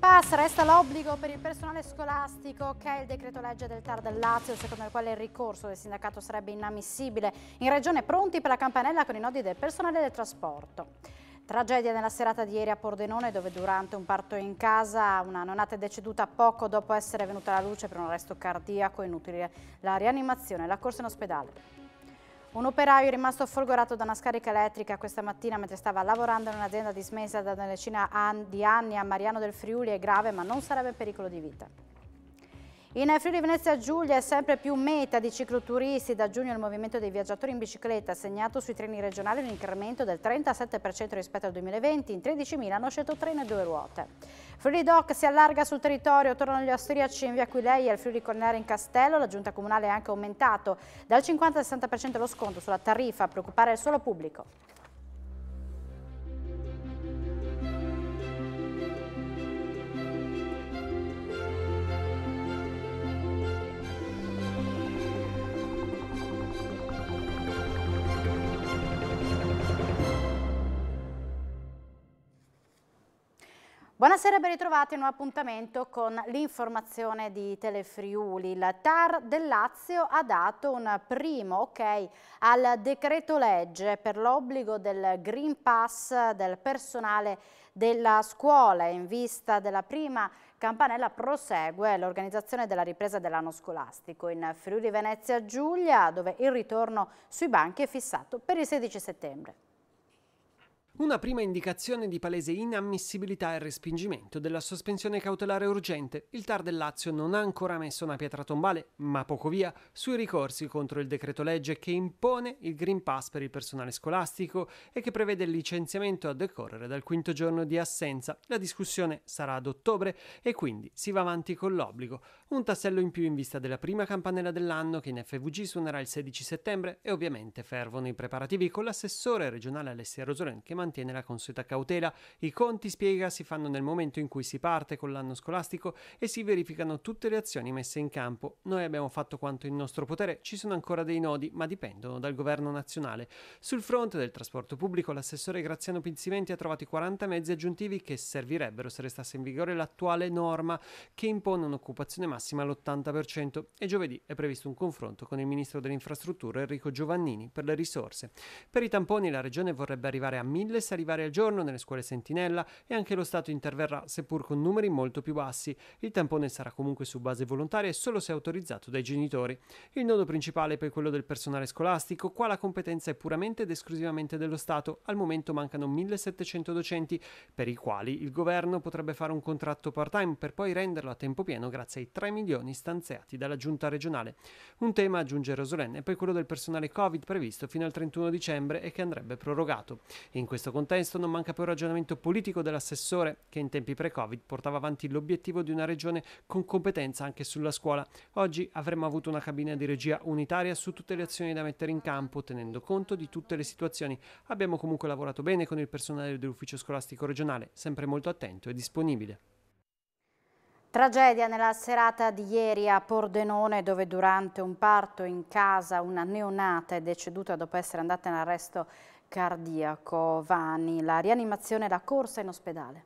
Pass resta l'obbligo per il personale scolastico che è il decreto legge del TAR del Lazio secondo il quale il ricorso del sindacato sarebbe inammissibile. In regione pronti per la campanella con i nodi del personale del trasporto. Tragedia nella serata di ieri a Pordenone dove durante un parto in casa una nonata è deceduta poco dopo essere venuta alla luce per un arresto cardiaco, inutile la rianimazione e la corsa in ospedale. Un operaio è rimasto folgorato da una scarica elettrica questa mattina mentre stava lavorando in un'azienda dismessa da una decina di anni a Mariano del Friuli è grave ma non sarebbe pericolo di vita. In Friuli Venezia Giulia è sempre più meta di cicloturisti. Da giugno il movimento dei viaggiatori in bicicletta ha segnato sui treni regionali un incremento del 37% rispetto al 2020. In 13.000 hanno scelto treno e due ruote. Friuli Doc si allarga sul territorio, tornano gli austriaci in via Quilei e al Friuli Collinare in Castello. La giunta comunale ha anche aumentato dal 50 al 60% lo sconto sulla tariffa a preoccupare il suolo pubblico. Buonasera e ben ritrovati a un appuntamento con l'informazione di Telefriuli. Il TAR del Lazio ha dato un primo ok al decreto legge per l'obbligo del Green Pass del personale della scuola in vista della prima campanella prosegue l'organizzazione della ripresa dell'anno scolastico in Friuli Venezia Giulia dove il ritorno sui banchi è fissato per il 16 settembre. Una prima indicazione di palese inammissibilità e respingimento della sospensione cautelare urgente. Il TAR del Lazio non ha ancora messo una pietra tombale, ma poco via, sui ricorsi contro il decreto legge che impone il Green Pass per il personale scolastico e che prevede il licenziamento a decorrere dal quinto giorno di assenza. La discussione sarà ad ottobre e quindi si va avanti con l'obbligo. Un tassello in più in vista della prima campanella dell'anno che in FVG suonerà il 16 settembre e ovviamente fervono i preparativi con l'assessore regionale Alessia Rosolen che mantiene la consueta cautela. I conti, spiega, si fanno nel momento in cui si parte con l'anno scolastico e si verificano tutte le azioni messe in campo. Noi abbiamo fatto quanto in nostro potere, ci sono ancora dei nodi, ma dipendono dal governo nazionale. Sul fronte del trasporto pubblico, l'assessore Graziano Pinzimenti ha trovato i 40 mezzi aggiuntivi che servirebbero se restasse in vigore l'attuale norma che impone un'occupazione massima all'80% e giovedì è previsto un confronto con il ministro delle infrastrutture Enrico Giovannini per le risorse. Per i tamponi la regione vorrebbe arrivare a 1000 dovesse arrivare al giorno nelle scuole sentinella e anche lo Stato interverrà, seppur con numeri molto più bassi. Il tampone sarà comunque su base volontaria e solo se autorizzato dai genitori. Il nodo principale è poi quello del personale scolastico, qua la competenza è puramente ed esclusivamente dello Stato. Al momento mancano 1700 docenti, per i quali il governo potrebbe fare un contratto part-time per poi renderlo a tempo pieno grazie ai 3 milioni stanziati dalla giunta regionale. Un tema, aggiunge Rosolenne, è poi quello del personale Covid previsto fino al 31 dicembre e che andrebbe prorogato. In questo contesto non manca poi un ragionamento politico dell'assessore che in tempi pre-Covid portava avanti l'obiettivo di una regione con competenza anche sulla scuola. Oggi avremmo avuto una cabina di regia unitaria su tutte le azioni da mettere in campo, tenendo conto di tutte le situazioni. Abbiamo comunque lavorato bene con il personale dell'ufficio scolastico regionale, sempre molto attento e disponibile. Tragedia nella serata di ieri a Pordenone dove durante un parto in casa una neonata è deceduta dopo essere andata in arresto cardiaco. Vani, la rianimazione e la corsa in ospedale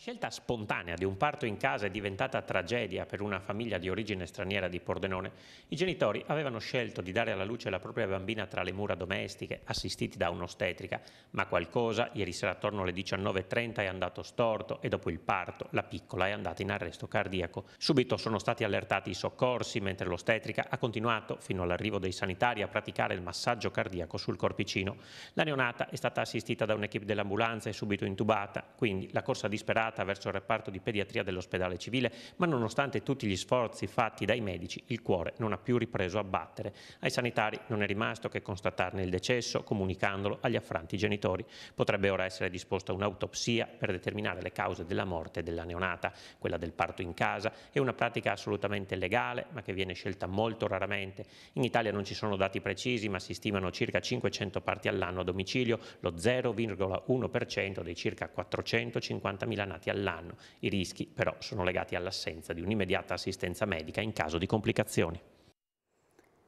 scelta spontanea di un parto in casa è diventata tragedia per una famiglia di origine straniera di Pordenone. I genitori avevano scelto di dare alla luce la propria bambina tra le mura domestiche, assistiti da un'ostetrica, ma qualcosa ieri sera attorno alle 19.30 è andato storto e dopo il parto la piccola è andata in arresto cardiaco. Subito sono stati allertati i soccorsi, mentre l'ostetrica ha continuato, fino all'arrivo dei sanitari, a praticare il massaggio cardiaco sul corpicino. La neonata è stata assistita da un'equipe dell'ambulanza e subito intubata, quindi la corsa disperata recuperata verso il reparto di pediatria dell'ospedale civile, ma nonostante tutti gli sforzi fatti dai medici, il cuore non ha più ripreso a battere. Ai sanitari non è rimasto che constatarne il decesso, comunicandolo agli affranti genitori. Potrebbe ora essere disposta un'autopsia per determinare le cause della morte della neonata. Quella del parto in casa è una pratica assolutamente legale, ma che viene scelta molto raramente. In Italia non ci sono dati precisi, ma si stimano circa 500 parti all'anno a domicilio, lo 0,1% dei circa 450.000 nati impiegati all'anno. I rischi però sono legati all'assenza di un'immediata assistenza medica in caso di complicazioni.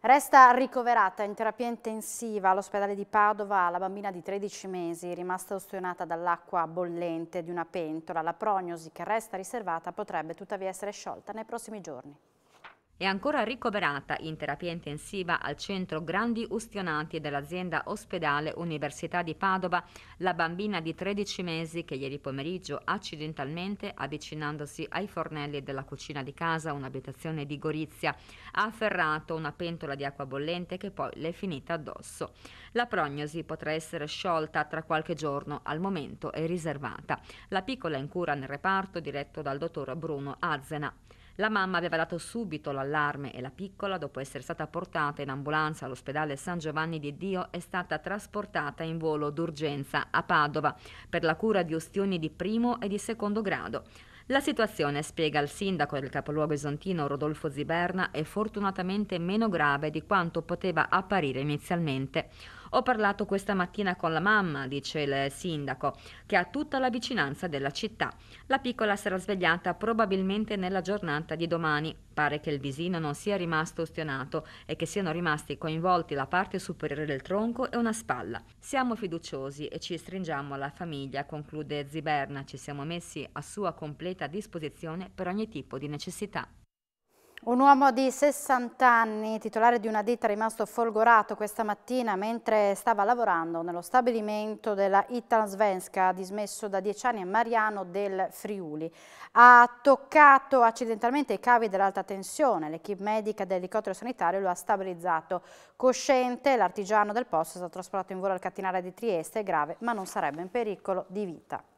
Resta ricoverata in terapia intensiva all'ospedale di Padova la bambina di 13 mesi, rimasta ustionata dall'acqua bollente di una pentola. La prognosi che resta riservata potrebbe tuttavia essere sciolta nei prossimi giorni. È ancora ricoverata in terapia intensiva al centro Grandi Ustionati dell'azienda ospedale Università di Padova la bambina di 13 mesi che ieri pomeriggio accidentalmente, avvicinandosi ai fornelli della cucina di casa, un'abitazione di Gorizia, ha afferrato una pentola di acqua bollente che poi le è finita addosso. La prognosi potrà essere sciolta tra qualche giorno, al momento è riservata. La piccola è in cura nel reparto diretto dal dottor Bruno Azena. La mamma aveva dato subito l'allarme e la piccola, dopo essere stata portata in ambulanza all'ospedale San Giovanni di Dio, è stata trasportata in volo d'urgenza a Padova per la cura di ustioni di primo e di secondo grado. La situazione, spiega il sindaco del capoluogo esontino Rodolfo Ziberna, è fortunatamente meno grave di quanto poteva apparire inizialmente. Ho parlato questa mattina con la mamma, dice il sindaco, che ha tutta la vicinanza della città. La piccola sarà svegliata probabilmente nella giornata di domani. Pare che il visino non sia rimasto ustionato e che siano rimasti coinvolti la parte superiore del tronco e una spalla. Siamo fiduciosi e ci stringiamo alla famiglia, conclude Ziberna. Ci siamo messi a sua completa disposizione per ogni tipo di necessità. Un uomo di 60 anni, titolare di una ditta, rimasto folgorato questa mattina mentre stava lavorando nello stabilimento della Italsvenska, dismesso da 10 anni a Mariano del Friuli. Ha toccato accidentalmente i cavi dell'alta tensione. L'equipe medica dell'elicottero sanitario lo ha stabilizzato. Cosciente, l'artigiano del posto è stato trasportato in volo al Catinara di Trieste, è grave ma non sarebbe in pericolo di vita.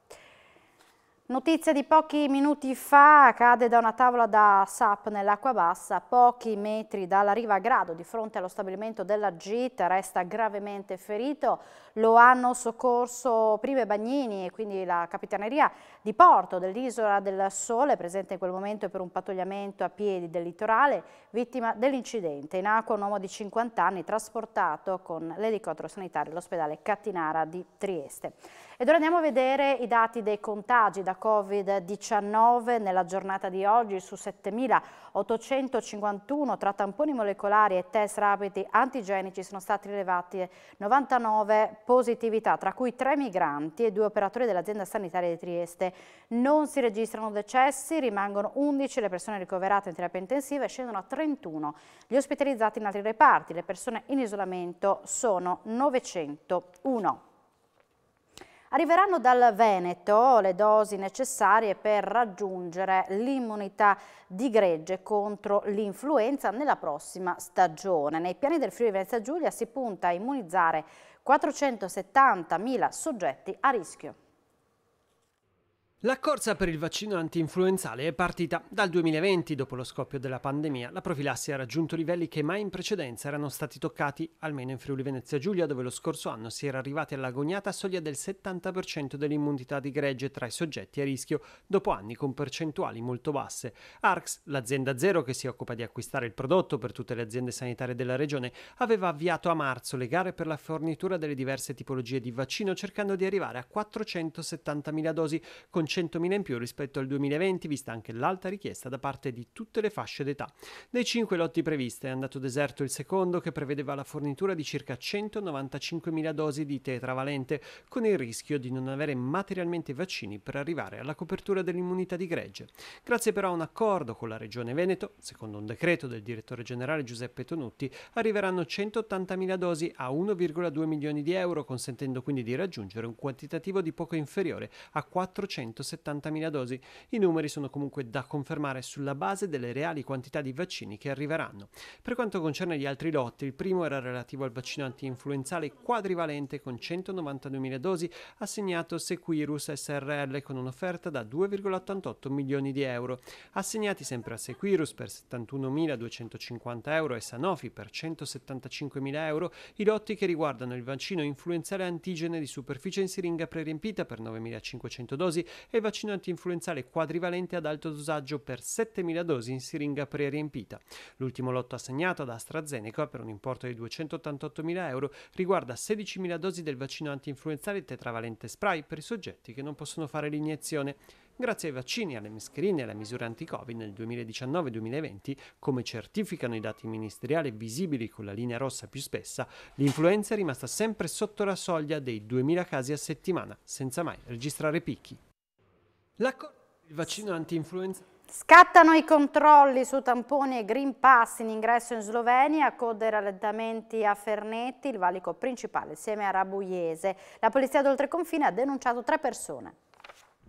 Notizia di pochi minuti fa, cade da una tavola da SAP nell'acqua bassa, pochi metri dalla riva a grado di fronte allo stabilimento della GIT, resta gravemente ferito, lo hanno soccorso Prime Bagnini e quindi la capitaneria di porto dell'isola del Sole, presente in quel momento per un pattugliamento a piedi del litorale, vittima dell'incidente. In acqua un uomo di 50 anni trasportato con l'elicottero sanitario all'ospedale Cattinara di Trieste. Ed ora andiamo a vedere i dati dei contagi da Covid-19 nella giornata di oggi su 7.851 tra tamponi molecolari e test rapidi antigenici sono stati rilevati 99 positività, tra cui 3 migranti e 2 operatori dell'azienda sanitaria di Trieste. Non si registrano decessi, rimangono 11 le persone ricoverate in terapia intensiva e scendono a 31 gli ospitalizzati in altri reparti. Le persone in isolamento sono 901. Arriveranno dal Veneto le dosi necessarie per raggiungere l'immunità di gregge contro l'influenza nella prossima stagione. Nei piani del Friuli Venezia Giulia si punta a immunizzare 470.000 soggetti a rischio. La corsa per il vaccino anti-influenzale è partita dal 2020, dopo lo scoppio della pandemia. La profilassi ha raggiunto livelli che mai in precedenza erano stati toccati, almeno in Friuli Venezia Giulia, dove lo scorso anno si era arrivati all'agoniata soglia del 70% dell'immunità di gregge tra i soggetti a rischio, dopo anni con percentuali molto basse. ARCS, l'azienda zero che si occupa di acquistare il prodotto per tutte le aziende sanitarie della regione, aveva avviato a marzo le gare per la fornitura delle diverse tipologie di vaccino, cercando di arrivare a 470.000 dosi con 100.000 in più rispetto al 2020, vista anche l'alta richiesta da parte di tutte le fasce d'età. Dei cinque lotti previsti è andato deserto il secondo che prevedeva la fornitura di circa 195.000 dosi di tetravalente, con il rischio di non avere materialmente vaccini per arrivare alla copertura dell'immunità di gregge. Grazie però a un accordo con la Regione Veneto, secondo un decreto del direttore generale Giuseppe Tonutti, arriveranno 180.000 dosi a 1,2 milioni di euro, consentendo quindi di raggiungere un quantitativo di poco inferiore a 400 170.000 dosi. I numeri sono comunque da confermare sulla base delle reali quantità di vaccini che arriveranno. Per quanto concerne gli altri lotti, il primo era relativo al vaccino anti-influenzale quadrivalente con 192.000 dosi assegnato Sequirus SRL con un'offerta da 2,88 milioni di euro. Assegnati sempre a Sequirus per 71.250 euro e Sanofi per 175.000 euro i lotti che riguardano il vaccino influenzale antigene di superficie in siringa preriempita per 9.500 dosi e vaccino antinfluenzale quadrivalente ad alto dosaggio per 7.000 dosi in siringa preriempita. L'ultimo lotto assegnato ad AstraZeneca per un importo di 288.000 euro riguarda 16.000 dosi del vaccino antinfluenzale tetravalente spray per i soggetti che non possono fare l'iniezione. grazie ai vaccini, alle mascherine e alle misure anti-Covid nel 2019-2020, come certificano i dati ministeriali visibili con la linea rossa più spessa, l'influenza è rimasta sempre sotto la soglia dei 2000 casi a settimana, senza mai registrare picchi. L'accordo il vaccino anti-influenza Scattano i controlli su tamponi e green pass in ingresso in Slovenia, code rallentamenti a Fernetti, il valico principale insieme a Rabuiese. La polizia d'oltreconfine ha denunciato tre persone.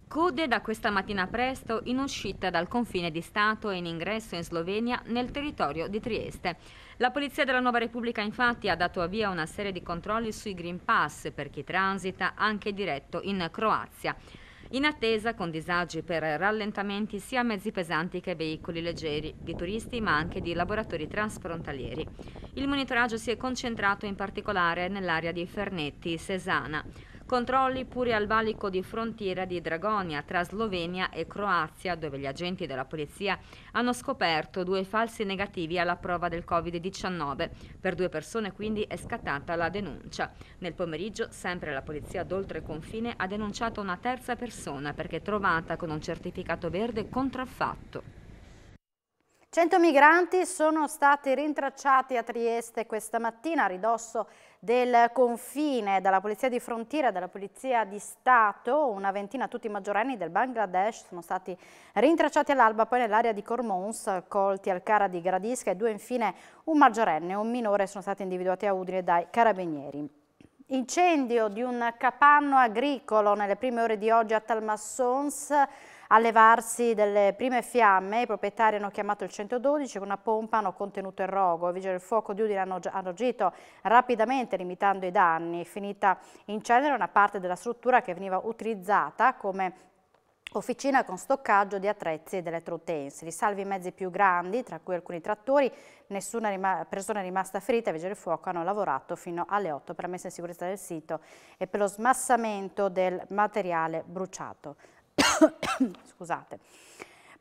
Code da questa mattina presto in uscita dal confine di Stato e in ingresso in Slovenia nel territorio di Trieste. La Polizia della Nuova Repubblica infatti ha dato avvio a una serie di controlli sui Green Pass per chi transita anche diretto in Croazia in attesa con disagi per rallentamenti sia mezzi pesanti che veicoli leggeri, di turisti ma anche di laboratori transfrontalieri. Il monitoraggio si è concentrato in particolare nell'area di Fernetti, Sesana. Controlli pure al valico di frontiera di Dragonia tra Slovenia e Croazia, dove gli agenti della polizia hanno scoperto due falsi negativi alla prova del Covid-19. Per due persone quindi è scattata la denuncia. Nel pomeriggio, sempre la polizia d'oltre confine ha denunciato una terza persona perché trovata con un certificato verde contraffatto. 100 migranti sono stati rintracciati a Trieste questa mattina a ridosso del confine dalla Polizia di Frontiera e dalla Polizia di Stato. Una ventina tutti maggiorenni del Bangladesh sono stati rintracciati all'alba poi nell'area di Cormons, colti al Cara di Gradisca e due infine un maggiorenne e un minore sono stati individuati a Udine dai carabinieri. Incendio di un capanno agricolo nelle prime ore di oggi a Talmassons a levarsi delle prime fiamme, i proprietari hanno chiamato il 112 con una pompa, hanno contenuto il rogo. I vigili del fuoco di Udine hanno, hanno agito rapidamente limitando i danni. Finita in cenere una parte della struttura che veniva utilizzata come officina con stoccaggio di attrezzi ed elettroutensili. Salvi i mezzi più grandi, tra cui alcuni trattori, nessuna rima persona è rimasta ferita, i vigili del fuoco hanno lavorato fino alle 8 per la messa in sicurezza del sito e per lo smassamento del materiale bruciato. Scusate.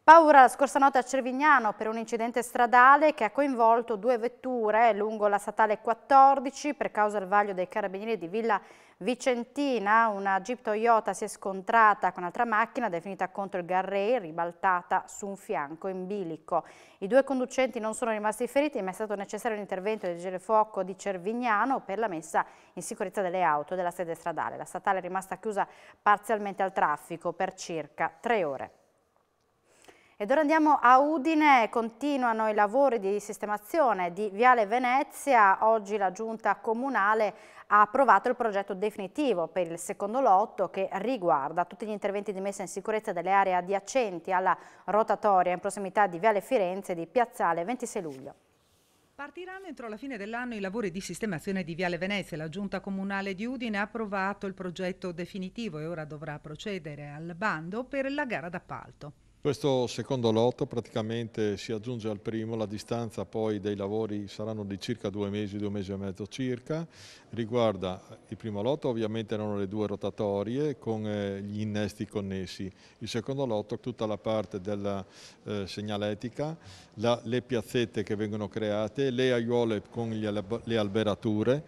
Paura la scorsa notte a Cervignano per un incidente stradale che ha coinvolto due vetture lungo la statale 14 per causa del vaglio dei carabinieri di Villa Vicentina. Una Jeep Toyota si è scontrata con un'altra macchina definita contro il guardrail ribaltata su un fianco in bilico. I due conducenti non sono rimasti feriti ma è stato necessario l'intervento del vigile fuoco di Cervignano per la messa in sicurezza delle auto della sede stradale. La statale è rimasta chiusa parzialmente al traffico per circa tre ore. Ed ora andiamo a Udine, continuano i lavori di sistemazione di Viale Venezia, oggi la giunta comunale ha approvato il progetto definitivo per il secondo lotto che riguarda tutti gli interventi di messa in sicurezza delle aree adiacenti alla rotatoria in prossimità di Viale Firenze e di Piazzale 26 luglio. Partiranno entro la fine dell'anno i lavori di sistemazione di Viale Venezia. La Giunta Comunale di Udine ha approvato il progetto definitivo e ora dovrà procedere al bando per la gara d'appalto. Questo secondo lotto praticamente si aggiunge al primo, la distanza poi dei lavori saranno di circa due mesi, due mesi e mezzo circa, riguarda il primo lotto ovviamente erano le due rotatorie con eh, gli innesti connessi, il secondo lotto tutta la parte della eh, segnaletica, la, le piazzette che vengono create, le aiuole con gli, le alberature,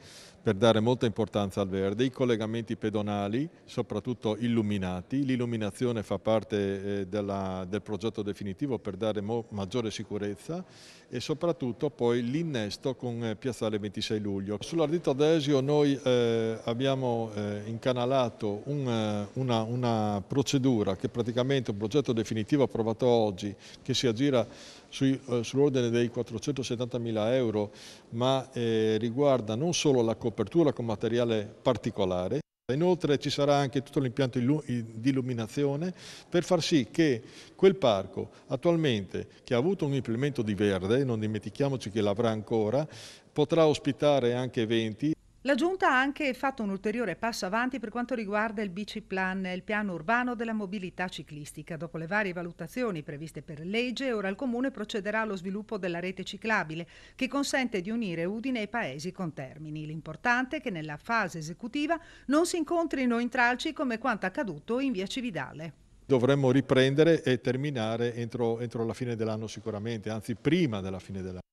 per dare molta importanza al verde, i collegamenti pedonali, soprattutto illuminati, l'illuminazione fa parte eh, della, del progetto definitivo per dare maggiore sicurezza e soprattutto poi l'innesto con eh, Piazzale 26 luglio. Sull'Ardito Adesio noi eh, abbiamo eh, incanalato un, eh, una, una procedura che praticamente un progetto definitivo approvato oggi che si aggira eh, sull'ordine dei 470 mila euro, ma eh, riguarda non solo la copertura con materiale particolare, Inoltre ci sarà anche tutto l'impianto di illuminazione per far sì che quel parco attualmente che ha avuto un implemento di verde, non dimentichiamoci che l'avrà ancora, potrà ospitare anche eventi la Giunta ha anche fatto un ulteriore passo avanti per quanto riguarda il Bici Plan, il piano urbano della mobilità ciclistica. Dopo le varie valutazioni previste per legge, ora il Comune procederà allo sviluppo della rete ciclabile che consente di unire Udine ai paesi con termini. L'importante è che nella fase esecutiva non si incontrino intralci come quanto accaduto in via Cividale. Dovremmo riprendere e terminare entro, entro la fine dell'anno sicuramente, anzi prima della fine dell'anno.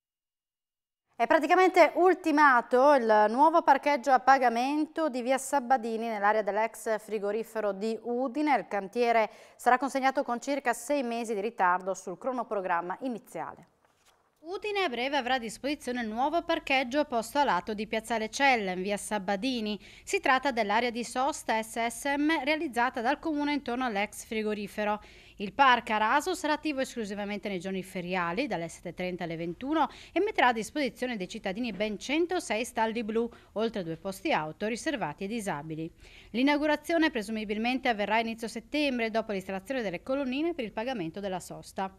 È praticamente ultimato il nuovo parcheggio a pagamento di via Sabbadini nell'area dell'ex frigorifero di Udine. Il cantiere sarà consegnato con circa sei mesi di ritardo sul cronoprogramma iniziale. Udine a breve avrà a disposizione il nuovo parcheggio posto a lato di Piazzale Cella in via Sabbadini. Si tratta dell'area di sosta SSM realizzata dal comune intorno all'ex frigorifero. Il park a raso sarà attivo esclusivamente nei giorni feriali, dalle 7.30 alle 21, e metterà a disposizione dei cittadini ben 106 stalli blu, oltre a due posti auto riservati ai disabili. L'inaugurazione presumibilmente avverrà a inizio settembre, dopo l'installazione delle colonnine per il pagamento della sosta.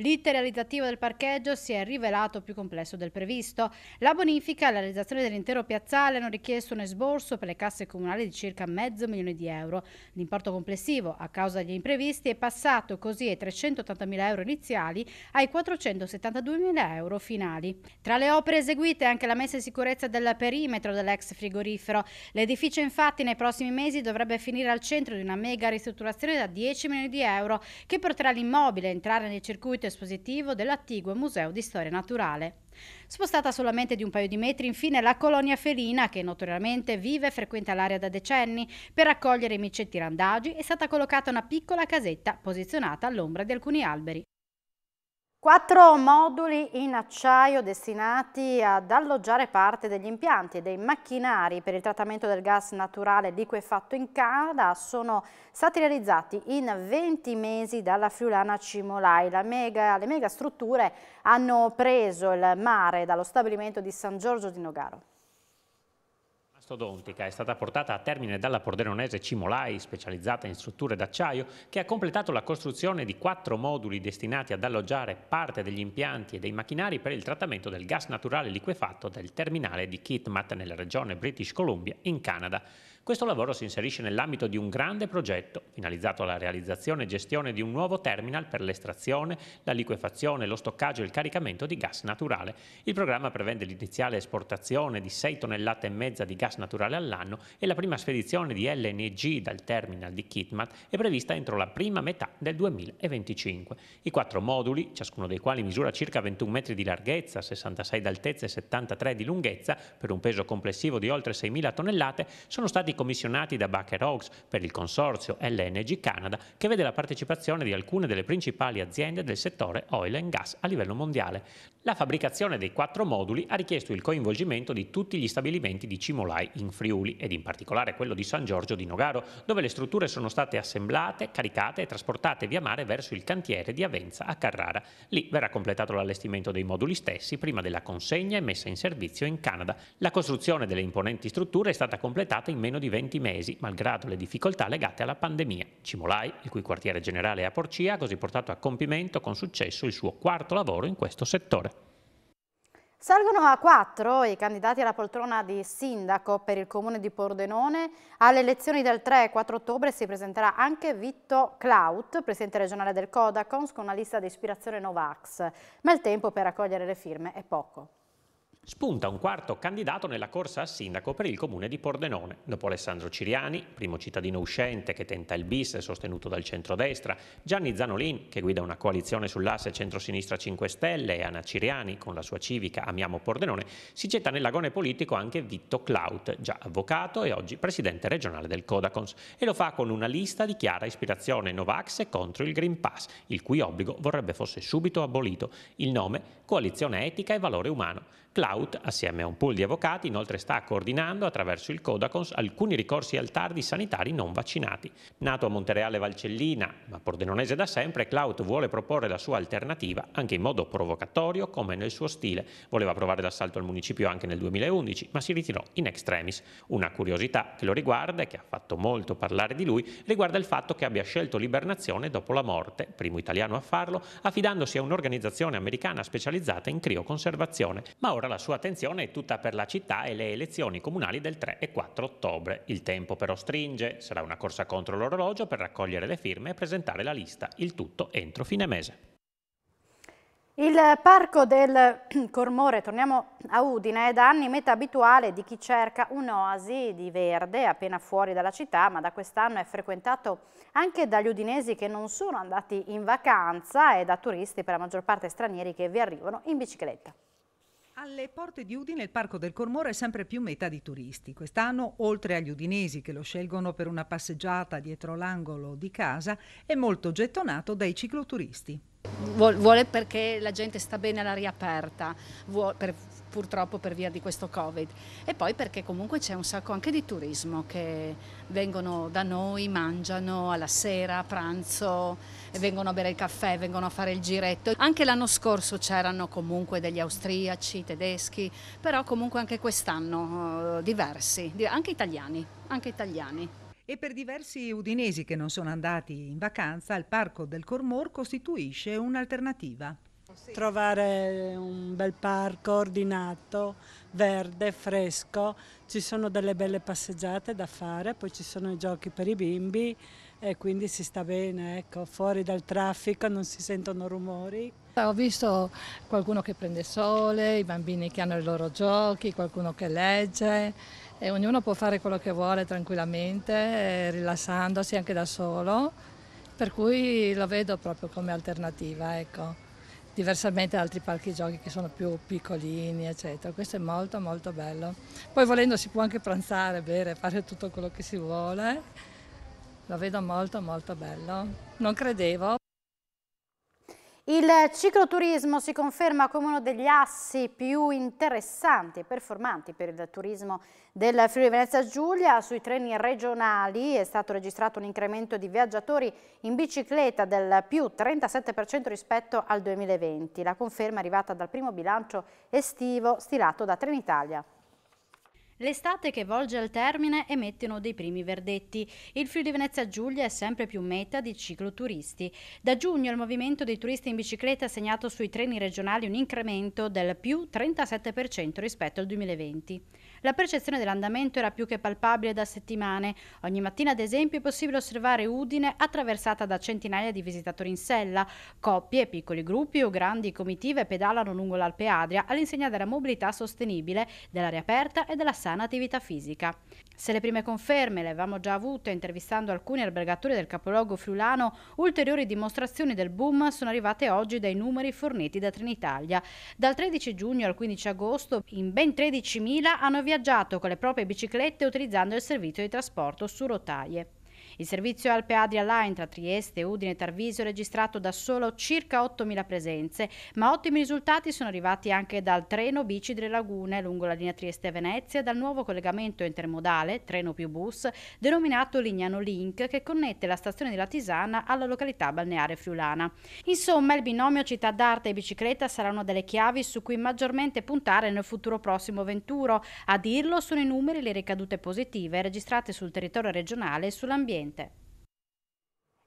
L'iter realizzativo del parcheggio si è rivelato più complesso del previsto. La bonifica e la realizzazione dell'intero piazzale hanno richiesto un esborso per le casse comunali di circa mezzo milione di euro. L'importo complessivo, a causa degli imprevisti, è passato così ai 380.000 euro iniziali ai 472.000 euro finali. Tra le opere eseguite anche la messa in sicurezza del perimetro dell'ex frigorifero. L'edificio infatti nei prossimi mesi dovrebbe finire al centro di una mega ristrutturazione da 10 milioni di euro che porterà l'immobile a entrare nel circuito espositivo dell'Attiguo Museo di Storia Naturale. Spostata solamente di un paio di metri, infine, la colonia felina, che notoriamente vive e frequenta l'area da decenni, per accogliere i micetti randagi è stata collocata una piccola casetta posizionata all'ombra di alcuni alberi. Quattro moduli in acciaio destinati ad alloggiare parte degli impianti e dei macchinari per il trattamento del gas naturale liquefatto in Canada sono stati realizzati in 20 mesi dalla friulana Cimolai. Mega, le mega strutture hanno preso il mare dallo stabilimento di San Giorgio di Nogaro mastodontica è stata portata a termine dalla pordenonese Cimolai, specializzata in strutture d'acciaio, che ha completato la costruzione di quattro moduli destinati ad alloggiare parte degli impianti e dei macchinari per il trattamento del gas naturale liquefatto del terminale di Kitmat nella regione British Columbia, in Canada. Questo lavoro si inserisce nell'ambito di un grande progetto finalizzato alla realizzazione e gestione di un nuovo terminal per l'estrazione, la liquefazione, lo stoccaggio e il caricamento di gas naturale. Il programma prevede l'iniziale esportazione di 6 tonnellate e mezza di gas naturale all'anno e la prima spedizione di LNG dal terminal di Kitmat è prevista entro la prima metà del 2025. I quattro moduli, ciascuno dei quali misura circa 21 metri di larghezza, 66 d'altezza e 73 di lunghezza, per un peso complessivo di oltre 6.000 tonnellate, sono stati commissionati da Baker Oaks per il consorzio LNG Canada che vede la partecipazione di alcune delle principali aziende del settore oil and gas a livello mondiale. La fabbricazione dei quattro moduli ha richiesto il coinvolgimento di tutti gli stabilimenti di Cimolai in Friuli ed in particolare quello di San Giorgio di Nogaro, dove le strutture sono state assemblate, caricate e trasportate via mare verso il cantiere di Avenza a Carrara. Lì verrà completato l'allestimento dei moduli stessi prima della consegna e messa in servizio in Canada. La costruzione delle imponenti strutture è stata completata in meno di 20 mesi, malgrado le difficoltà legate alla pandemia. Cimolai, il cui quartiere generale è a Porcia, ha così portato a compimento con successo il suo quarto lavoro in questo settore. Salgono a quattro i candidati alla poltrona di sindaco per il comune di Pordenone. Alle elezioni del 3 e 4 ottobre si presenterà anche Vitto Claut, presidente regionale del Codacons, con una lista di ispirazione Novax. Ma il tempo per raccogliere le firme è poco. Spunta un quarto candidato nella corsa a sindaco per il comune di Pordenone. Dopo Alessandro Ciriani, primo cittadino uscente che tenta il bis sostenuto dal centrodestra, Gianni Zanolin che guida una coalizione sull'asse centrosinistra 5 Stelle e Anna Ciriani con la sua civica Amiamo Pordenone, si getta nell'agone politico anche Vitto Claut, già avvocato e oggi presidente regionale del Codacons, e lo fa con una lista di chiara ispirazione Novax contro il Green Pass, il cui obbligo vorrebbe fosse subito abolito. Il nome Coalizione Etica e Valore Umano. Cloud, assieme a un pool di avvocati, inoltre sta coordinando attraverso il Codacons alcuni ricorsi al TAR di sanitari non vaccinati. Nato a Montereale Valcellina, ma pordenonese da sempre, Cloud vuole proporre la sua alternativa anche in modo provocatorio come nel suo stile. Voleva provare l'assalto al municipio anche nel 2011, ma si ritirò in extremis. Una curiosità che lo riguarda e che ha fatto molto parlare di lui riguarda il fatto che abbia scelto l'ibernazione dopo la morte, primo italiano a farlo, affidandosi a un'organizzazione americana specializzata in crioconservazione. Ma ora la sua attenzione è tutta per la città e le elezioni comunali del 3 e 4 ottobre. Il tempo però stringe, sarà una corsa contro l'orologio per raccogliere le firme e presentare la lista, il tutto entro fine mese. Il parco del Cormore, torniamo a Udine, è da anni meta abituale di chi cerca un'oasi di verde appena fuori dalla città, ma da quest'anno è frequentato anche dagli udinesi che non sono andati in vacanza e da turisti per la maggior parte stranieri che vi arrivano in bicicletta. Alle porte di Udine il Parco del Cormore è sempre più meta di turisti. Quest'anno, oltre agli udinesi che lo scelgono per una passeggiata dietro l'angolo di casa, è molto gettonato dai cicloturisti. Vuole perché la gente sta bene all'aria aperta, per, purtroppo per via di questo Covid. E poi perché comunque c'è un sacco anche di turismo che vengono da noi, mangiano alla sera, a pranzo, vengono a bere il caffè, vengono a fare il giretto. Anche l'anno scorso c'erano comunque degli austriaci, tedeschi, però comunque anche quest'anno uh, diversi, anche italiani, anche italiani. E per diversi udinesi che non sono andati in vacanza, il Parco del Cormor costituisce un'alternativa. Trovare un bel parco ordinato, verde, fresco, ci sono delle belle passeggiate da fare, poi ci sono i giochi per i bimbi e quindi si sta bene, ecco, fuori dal traffico non si sentono rumori. Ho visto qualcuno che prende sole, i bambini che hanno i loro giochi, qualcuno che legge e ognuno può fare quello che vuole tranquillamente, rilassandosi anche da solo, per cui lo vedo proprio come alternativa, ecco. diversamente da altri parchi giochi che sono più piccolini, eccetera. Questo è molto molto bello. Poi volendo si può anche pranzare, bere, fare tutto quello che si vuole. Lo vedo molto molto bello. Non credevo. Il cicloturismo si conferma come uno degli assi più interessanti e performanti per il turismo del Friuli Venezia Giulia. Sui treni regionali è stato registrato un incremento di viaggiatori in bicicletta del più 37% rispetto al 2020. La conferma è arrivata dal primo bilancio estivo stilato da Trenitalia. L'estate che volge al termine emette uno dei primi verdetti. Il Friuli Venezia Giulia è sempre più meta di cicloturisti. Da giugno il movimento dei turisti in bicicletta ha segnato sui treni regionali un incremento del più 37% rispetto al 2020. La percezione dell'andamento era più che palpabile da settimane. Ogni mattina, ad esempio, è possibile osservare Udine attraversata da centinaia di visitatori in sella. Coppie, piccoli gruppi o grandi comitive pedalano lungo l'Alpe Adria all'insegna della mobilità sostenibile, dell'aria aperta e della sana attività fisica. Se le prime conferme le avevamo già avute intervistando alcuni albergatori del capoluogo friulano, ulteriori dimostrazioni del boom sono arrivate oggi dai numeri forniti da Trenitalia. Dal 13 giugno al 15 agosto in ben 13.000 hanno viaggiato con le proprie biciclette utilizzando il servizio di trasporto su rotaie. Il servizio Alpe Adria Line tra Trieste, Udine e Tarvisio ha registrato da solo circa 8.000 presenze, ma ottimi risultati sono arrivati anche dal treno bici delle lagune lungo la linea Trieste-Venezia e dal nuovo collegamento intermodale, treno più bus, denominato Lignano Link, che connette la stazione di Latisana alla località balneare friulana. Insomma, il binomio città d'arte e bicicletta sarà una delle chiavi su cui maggiormente puntare nel futuro prossimo venturo. A dirlo sono i numeri e le ricadute positive registrate sul territorio regionale e sull'ambiente ambiente.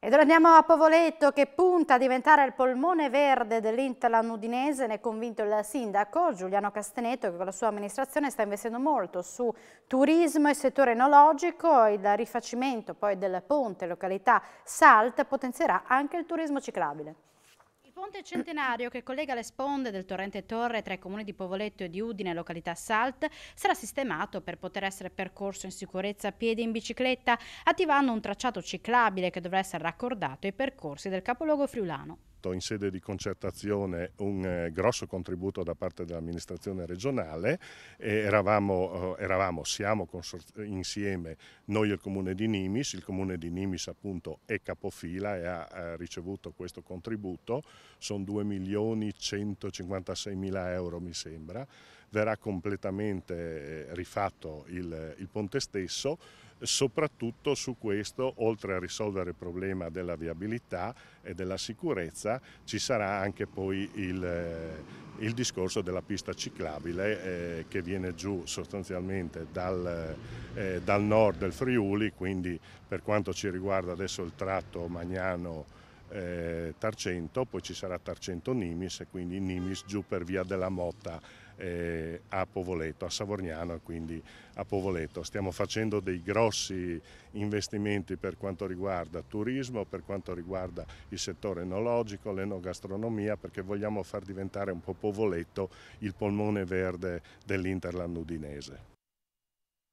Ed ora andiamo a Povoletto che punta a diventare il polmone verde dell'Interland udinese, ne è convinto il sindaco Giuliano Casteneto che con la sua amministrazione sta investendo molto su turismo e settore enologico, il rifacimento poi del ponte località Salt potenzierà anche il turismo ciclabile ponte centenario che collega le sponde del torrente Torre tra i comuni di Povoletto e di Udine, località Salt, sarà sistemato per poter essere percorso in sicurezza a piedi e in bicicletta, attivando un tracciato ciclabile che dovrà essere raccordato ai percorsi del capoluogo friulano in sede di concertazione un eh, grosso contributo da parte dell'amministrazione regionale. Eravamo, eh, eravamo, siamo insieme noi e il comune di Nimis, il comune di Nimis appunto è capofila e ha, ha ricevuto questo contributo, sono 2 milioni 156 mila euro mi sembra, verrà completamente eh, rifatto il, il ponte stesso, soprattutto su questo, oltre a risolvere il problema della viabilità e della sicurezza, ci sarà anche poi il, eh, il discorso della pista ciclabile eh, che viene giù sostanzialmente dal, eh, dal, nord del Friuli, quindi per quanto ci riguarda adesso il tratto Magnano eh, Tarcento, poi ci sarà Tarcento Nimis e quindi Nimis giù per via della Motta eh, a Povoleto, a Savorniano e quindi a Povoleto. Stiamo facendo dei grossi investimenti per quanto riguarda turismo, per quanto riguarda il settore enologico, l'enogastronomia, perché vogliamo far diventare un po' Povoleto il polmone verde dell'Interland udinese.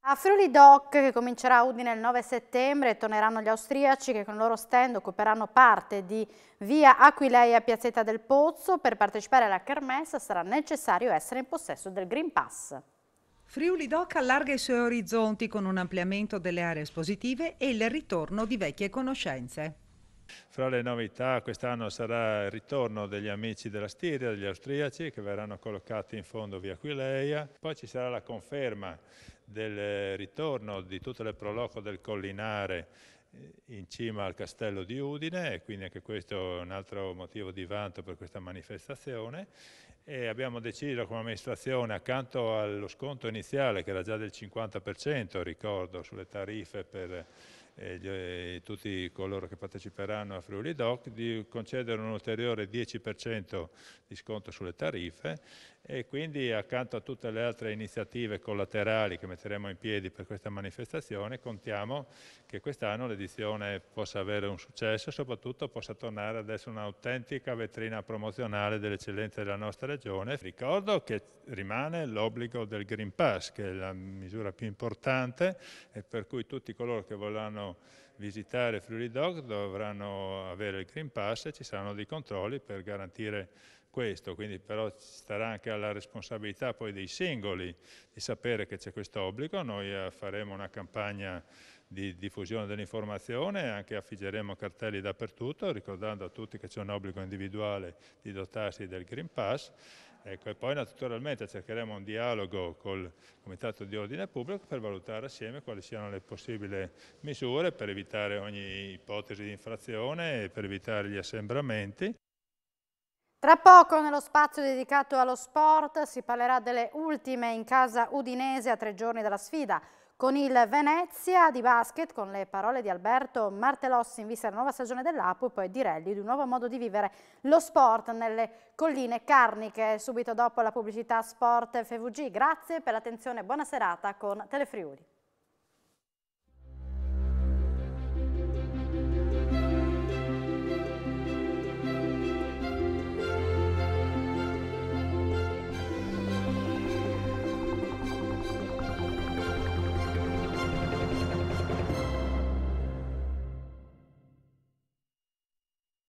A Friuli Doc, che comincerà a Udine il 9 settembre, torneranno gli austriaci che con il loro stand occuperanno parte di via Aquileia Piazzetta del Pozzo. Per partecipare alla kermesse sarà necessario essere in possesso del Green Pass. Friuli Doc allarga i suoi orizzonti con un ampliamento delle aree espositive e il ritorno di vecchie conoscenze. Fra le novità quest'anno sarà il ritorno degli amici della Stiria, degli austriaci che verranno collocati in fondo via Aquileia, poi ci sarà la conferma del ritorno di tutto il proloco del Collinare eh, in cima al castello di Udine e quindi anche questo è un altro motivo di vanto per questa manifestazione e abbiamo deciso come amministrazione accanto allo sconto iniziale che era già del 50% ricordo sulle tariffe per e, tutti coloro che parteciperanno a Friuli Doc di concedere un ulteriore 10% di sconto sulle tariffe e quindi accanto a tutte le altre iniziative collaterali che metteremo in piedi per questa manifestazione contiamo che quest'anno l'edizione possa avere un successo e soprattutto possa tornare ad essere un'autentica vetrina promozionale dell'eccellenza della nostra regione. Ricordo che rimane l'obbligo del Green Pass che è la misura più importante e per cui tutti coloro che vorranno visitare Friuli Dog dovranno avere il Green Pass e ci saranno dei controlli per garantire questo, quindi però starà anche alla responsabilità poi dei singoli di sapere che c'è questo obbligo, noi eh, faremo una campagna di diffusione dell'informazione anche affiggeremo cartelli dappertutto ricordando a tutti che c'è un obbligo individuale di dotarsi del Green Pass Ecco, e poi naturalmente cercheremo un dialogo col Comitato di Ordine Pubblico per valutare assieme quali siano le possibili misure per evitare ogni ipotesi di infrazione e per evitare gli assembramenti. Tra poco nello spazio dedicato allo sport si parlerà delle ultime in casa udinese a tre giorni dalla sfida con il Venezia di basket, con le parole di Alberto Martellossi in vista della nuova stagione dell'Apu e poi di Relli di un nuovo modo di vivere lo sport nelle colline carniche subito dopo la pubblicità Sport FVG. Grazie per l'attenzione, buona serata con Telefriuli.